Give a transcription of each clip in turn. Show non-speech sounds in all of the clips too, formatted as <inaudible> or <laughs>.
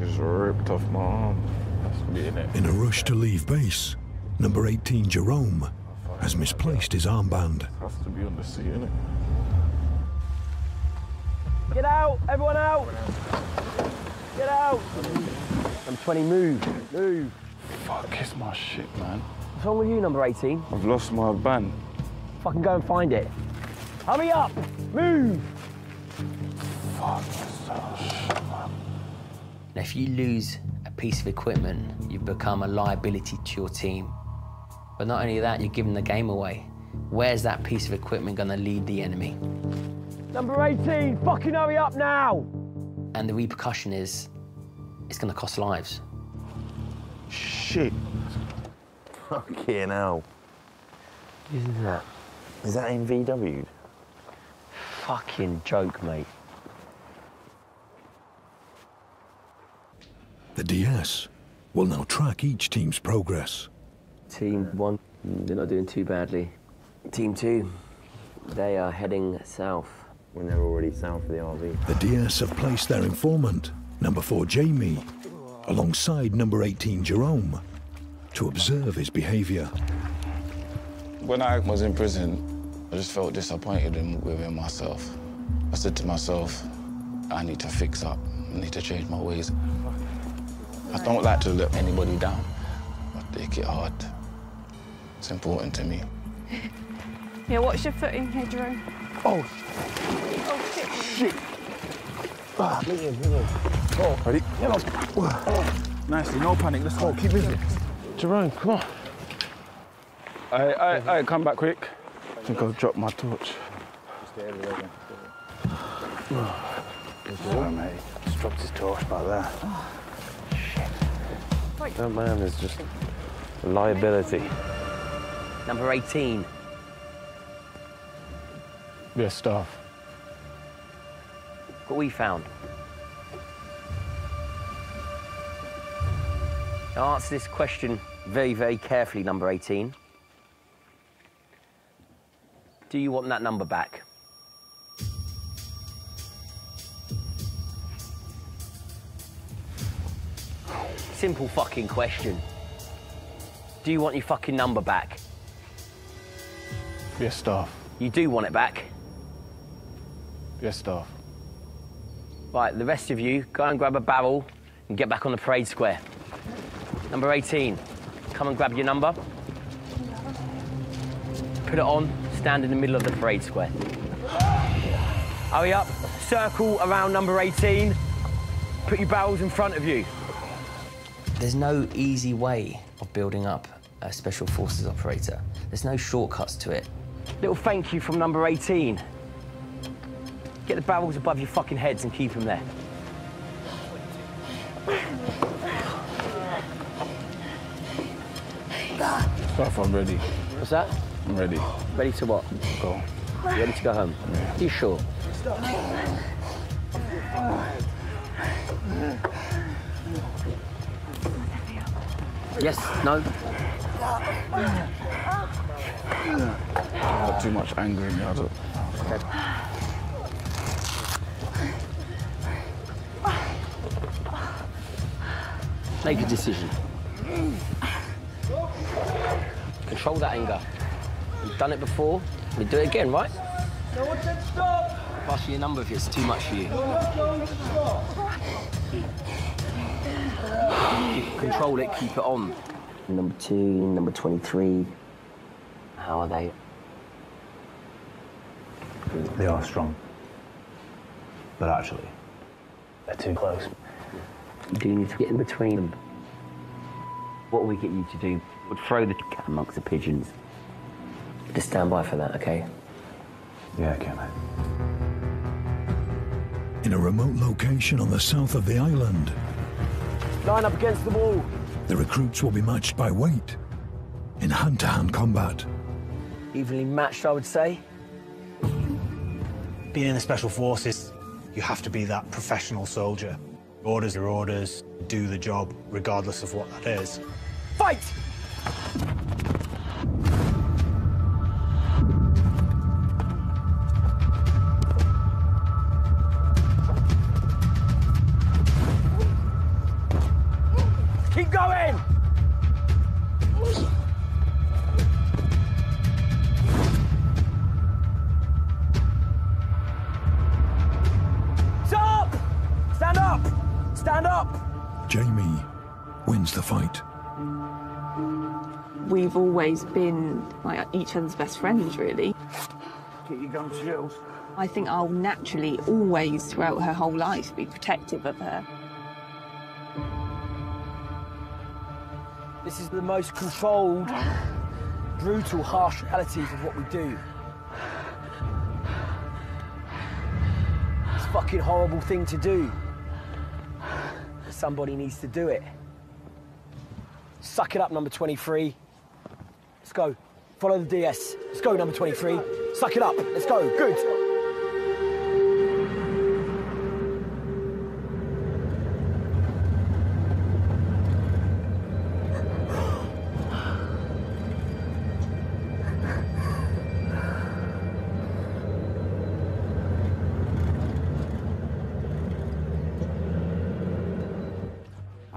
Just ripped off my arm. That's in it. In a rush to leave base, number 18 Jerome has misplaced his armband. Has to be on the seat, innit? Get out! Everyone out! Get out! I'm 20, move, move. Fuck, it's my shit, man. What's wrong with you, number 18? I've lost my band. Fucking go and find it. Hurry up! Move! Fuck, that's so shit, man. Now, if you lose a piece of equipment, you've become a liability to your team. But not only that, you're giving the game away. Where's that piece of equipment going to lead the enemy? Number 18, fucking hurry up now! And the repercussion is it's going to cost lives. Shit. Fucking hell. Isn't that Is that in VW? fucking joke, mate? DS will now track each team's progress. Team one, they're not doing too badly. Team two, they are heading south. When they're already south of the RV. The DS have placed their informant, number 4 Jamie, alongside number 18 Jerome, to observe his behaviour. When I was in prison, I just felt disappointed in, within myself. I said to myself, I need to fix up. I need to change my ways. I don't like to let anybody down. I take it hard. It's important to me. <laughs> Yeah, watch your footing here, Jerome. Oh, Oh, shit. ah, Oh, ready? <sighs> Nicely, no panic. Let's go. Keep moving. Jerome, come on. I, I, I, come back quick. I think I'll drop my torch. <sighs> Sorry, mate. Just dropped his torch back there. That man is just a liability. Number 18, Yes, staff. what we found. Now answer this question very, very carefully, number 18. Do you want that number back? Simple fucking question. Do you want your fucking number back? Yes, staff. You do want it back. Yes, staff. Right, the rest of you, go and grab a barrel and get back on the parade square. Number 18, come and grab your number. Put it on, stand in the middle of the parade square. Hurry up, circle around number 18. Put your barrels in front of you. There's no easy way of building up a special forces operator. There's no shortcuts to it. Little thank you from number 18. Get the barrels above your fucking heads and keep them there. Staff, I'm ready. What's that? I'm ready. Ready to what? Go. You Ready to go home? Yeah. You sure? Yes, no? Got too much anger in me. I don't... Make a decision. Control that anger. You've done it before. We do it again, right? Pass me your number if it's too much for you. Keep- Control it, keep it on. Number two, number 23. How are they? They are strong. But actually, they're too close. You do need to get in between them. What we get you to do would throw the cat amongst the pigeons. Just stand by for that, okay? Yeah, okay, mate. In a remote location on the south of the island, Line up against the wall. the recruits will be matched by weight in hand-to-hand combat. Evenly matched, I would say. Being in the Special Forces, you have to be that professional soldier. Orders are orders, do the job regardless of what that is. Fight! Jamie wins the fight. We've always been like each other's best friends, really. Keep your gun skills. I think I'll naturally, always, throughout her whole life, be protective of her. This is the most controlled, brutal, harsh realities of what we do. It's a fucking horrible thing to do. Somebody needs to do it. Suck it up, number 23. Let's go. Follow the DS. Let's go, number 23. Suck it up. Let's go. Good.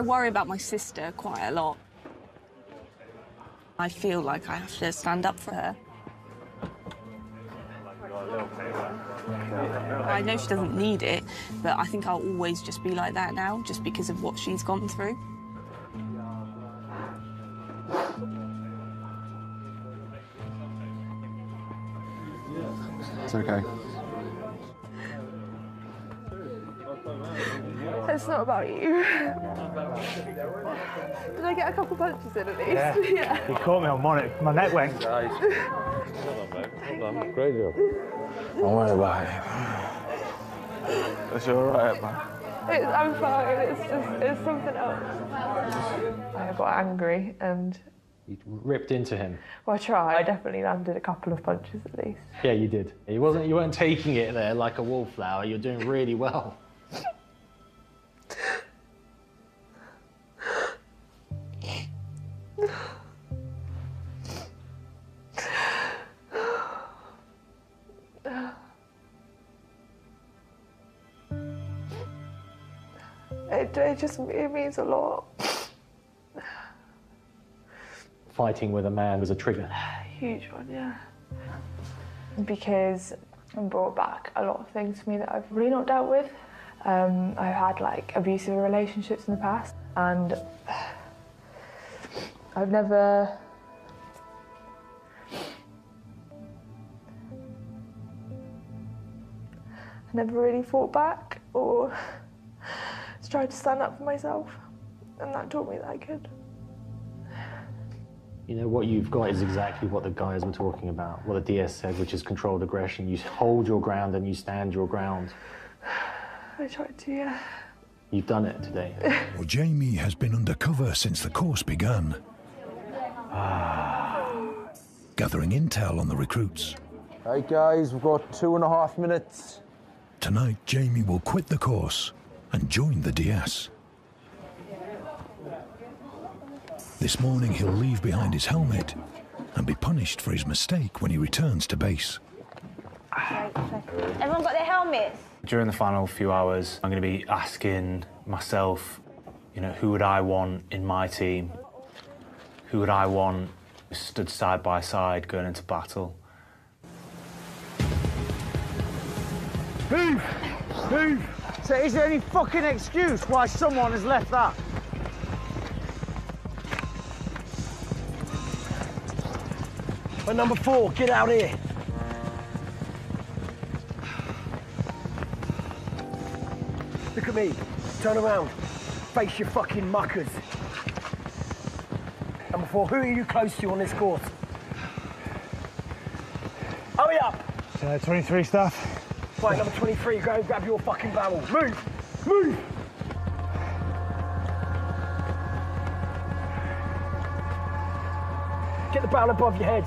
I worry about my sister quite a lot. I feel like I have to stand up for her. I know she doesn't need it, but I think I'll always just be like that now, just because of what she's gone through. It's okay. It's not about you. <laughs> Did I get a couple punches in at least? Yeah. <laughs> He caught me on one. My neck went. Great job. Don't worry about it. It's all right, man. It's, I'm fine. It's just it's something else. I got angry and You ripped into him. well, I tried. I definitely landed a couple of punches at least. Yeah, you did. You wasn't. You weren't taking it there like a wallflower. You're doing really well. It, it just it means a lot. Fighting with a man was a trigger. Huge one, yeah. Because it brought back a lot of things for me that I've really not dealt with. Um, I've had like abusive relationships in the past, and <sighs> I've never. I never really fought back or <laughs> tried to stand up for myself, and that taught me that I could. You know what you've got is exactly what the guys were talking about. What the DS said, which is controlled aggression. You hold your ground and you stand your ground. I tried to, yeah. You've done it today. <laughs> Well, Jamie has been undercover since the course began. Ah. Gathering intel on the recruits. Hey guys, we've got two and a half minutes. Tonight, Jamie will quit the course and join the DS. This morning, he'll leave behind his helmet and be punished for his mistake when he returns to base. Everyone got their helmets? During the final few hours, I'm going to be asking myself, you know, who would I want in my team? Who would I want stood side by side going into battle? Move! Move! So is there any fucking excuse why someone has left that? But number four, get out here. At me. Turn around. Face your fucking muckers. Number four, who are you close to on this course? Hurry up! Uh, 23 staff. Right, number 23, go grab your fucking barrel. Move! Move! Get the barrel above your head.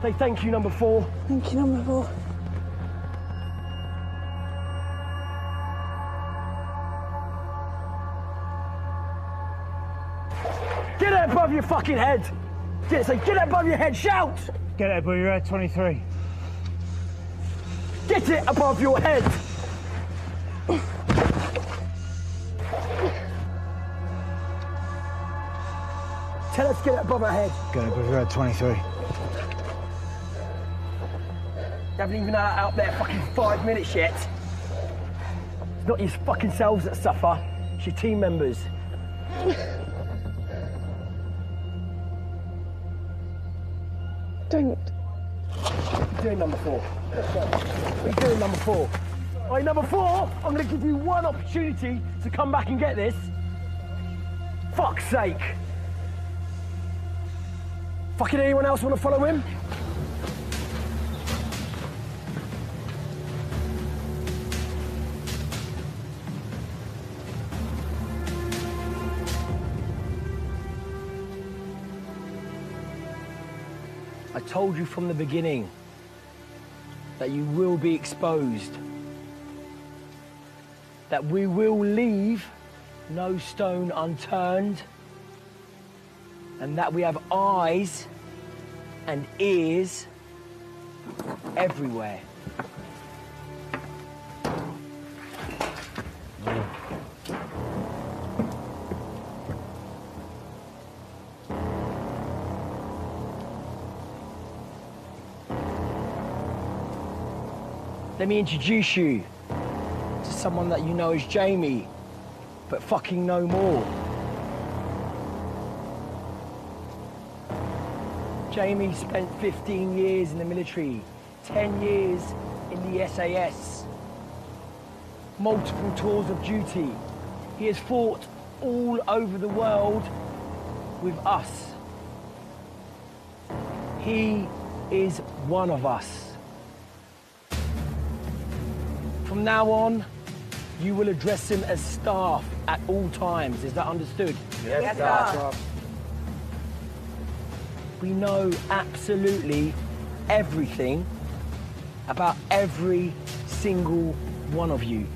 Say thank you, number four. Thank you, number four. Get it above your fucking head! Get it, say, get it above your head, shout! Get it above your head, 23. Get it above your head! Tell us get it above our head. Go, but we're at 23. You haven't even had it out there fucking five minutes yet. It's not your fucking selves that suffer, it's your team members. Don't. You're doing number four. Are doing number four? All right, number four, I'm gonna give you one opportunity to come back and get this. Fuck's sake. Fucking anyone else wanna follow him? Told you from the beginning that you will be exposed. That we will leave no stone unturned. And that we have eyes and ears everywhere. Let me introduce you to someone that you know as Jamie, but fucking no more. Jamie spent 15 years in the military, 10 years in the SAS, multiple tours of duty. He has fought all over the world with us. He is one of us. From now on, you will address him as staff at all times. Is that understood? Yes, Yes, sir. sir. We know absolutely everything about every single one of you.